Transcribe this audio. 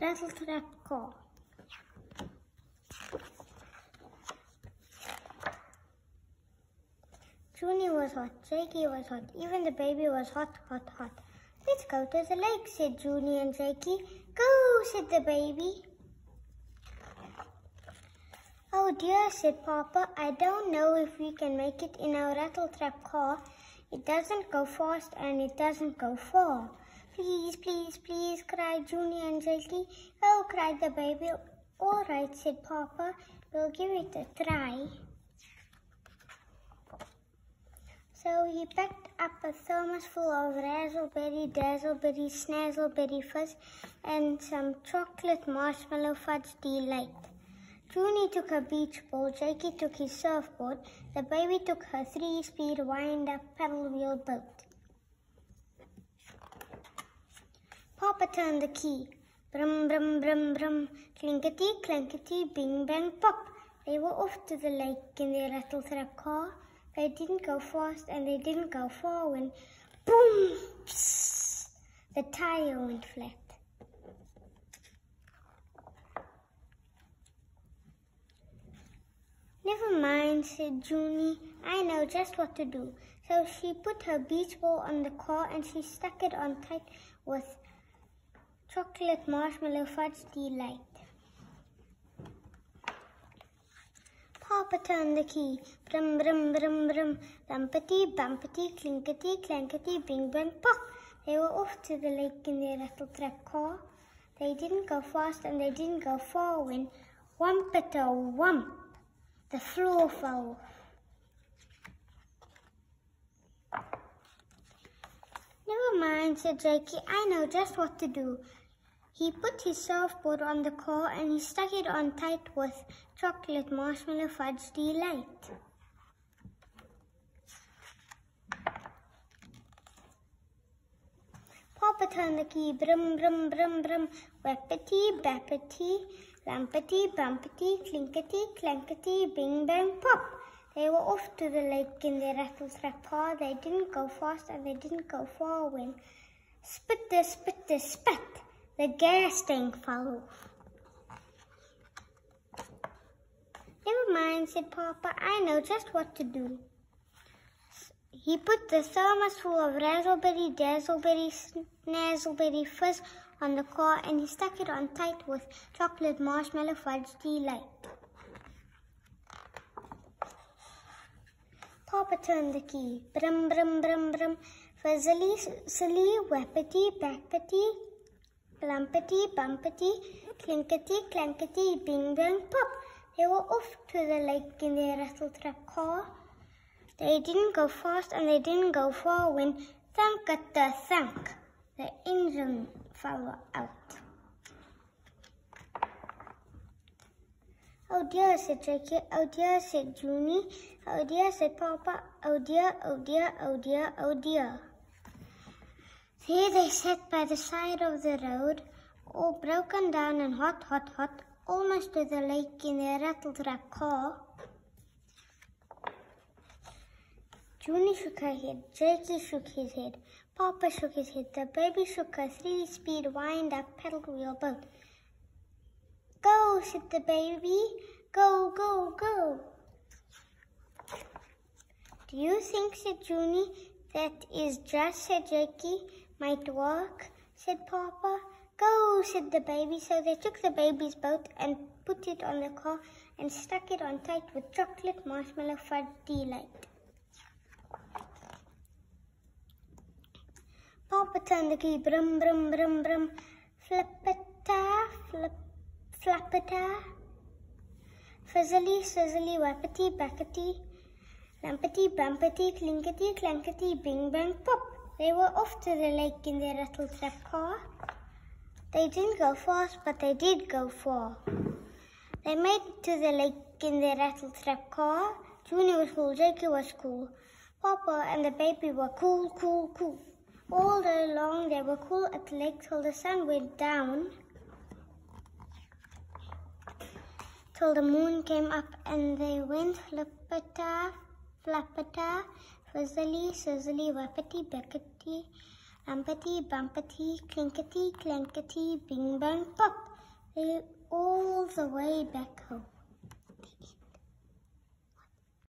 rattle trap car. Junie was hot, Jakey was hot, even the baby was hot, hot, hot. Let's go to the lake, said Junie and Jakey. Go, said the baby. Oh dear, said Papa, I don't know if we can make it in our rattle trap car. It doesn't go fast and it doesn't go far. Please, please, please, cried and Jakey. Oh, cried the baby. All right, said Papa, we'll give it a try. So he picked up a thermos full of razzleberry, dazzleberry, snazzleberry fuzz and some chocolate marshmallow fudge delight. Junie took her beach ball, Jakey took his surfboard, the baby took her three-speed wind-up paddle wheel boat. Papa turned the key. Brum, brum, brum, brum, clinkety, clankety, bing, bang, pop. They were off to the lake in their rattle trap car. They didn't go fast and they didn't go far when boom, the tire went flat. Never mind, said Junie. I know just what to do. So she put her beach ball on the car and she stuck it on tight with chocolate marshmallow fudge delight. Papa turned the key. Brum, brum, brum, brum. Bumpety, bumpety, clinkety, clankety, bing, bang, pop. They were off to the lake in their little trap car. They didn't go fast and they didn't go far when whumpeta whump, the floor fell off. Never mind, said Jakey. I know just what to do. He put his surfboard on the car and he stuck it on tight with chocolate marshmallow fudge delight. Papa turned the key, brum, brum, brum, brum, wappity, bappity, lumpety, bumpety, clinkety, clankety, bing, bang, pop. They were off to the lake in their rattle trap car. They didn't go fast and they didn't go far when spitter, spitter, spat, the gas tank fell off. Never mind, said Papa. I know just what to do. He put the thermos full of razzleberry, dazzleberry, snazzleberry fizz on the car and he stuck it on tight with chocolate marshmallow fudge delight. Papa turned the key. Brum, brum, brum, brum. Fuzzily, silly, wappity, backpity, lumpety, bumpety, clinkety, clankety, bing, bang, pop. They were off to the lake in their rattle trap car. They didn't go fast and they didn't go far when thunk at the thunk. The engine fell out. Oh dear, said Jakey. Oh dear, said Junie. Oh dear, said Papa. Oh dear, oh dear, oh dear, oh dear. There they sat by the side of the road, all broken down and hot, hot, hot, almost to the lake in their rattle-trap car. Junie shook her head, Jakey shook his head, Papa shook his head, the baby shook her three-speed wind-up paddle wheel boat. Go, said the baby, go, go, go. Do you think, said Junie, that is just, said Jakey, might work, said Papa. Go, said the baby. So they took the baby's boat and put it on the car and stuck it on tight with chocolate marshmallow fudge delight. Papa turned the key, brum, brum, brum, brum, flippita, flip, flappita, fizzly, sizzly, wappity, backety, lumpety, bumpety, clinkety, clankety, bing, bang, pop. They were off to the lake in their little trap car. They didn't go fast, but they did go far. They made it to the lake in their rattle trap car. Junie was cool, Jakey was cool. Papa and the baby were cool, cool, cool. All day long they were cool at the lake till the sun went down. Till the moon came up and they went flippita, flappita, fizzly, sizzly, wappity, beckety, Umpity bumpity, clinkety clankety, bing bang pop. All the way back home.